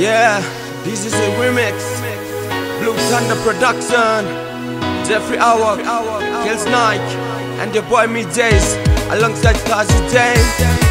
Yeah, this is a remix. Blue Thunder Production. Jeffrey Awak, Kills Nike, and your boy Mijayz, alongside Kazi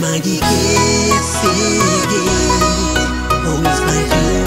magiging sige Always my hero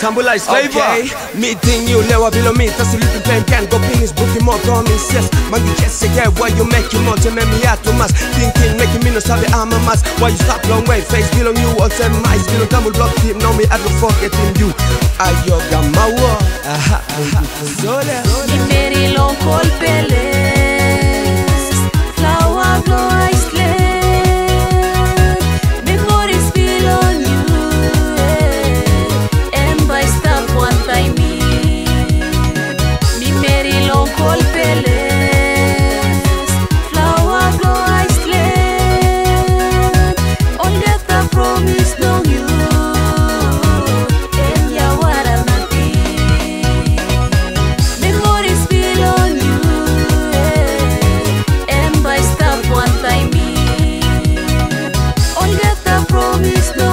Tambula is flavor. Okay. Meeting you lewa below me That's a little plan can go penis booking more promise Yes, man you just say yeah Why you make you want to make me out to mass? Thinking making me no sabe I'm a mass. Why you stop long way? Face below you All them mice below tumble block team Know me I don't forgetting you. Ayoga mawa Aha, aha, Sole Nimeri long call pele promise no